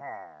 home.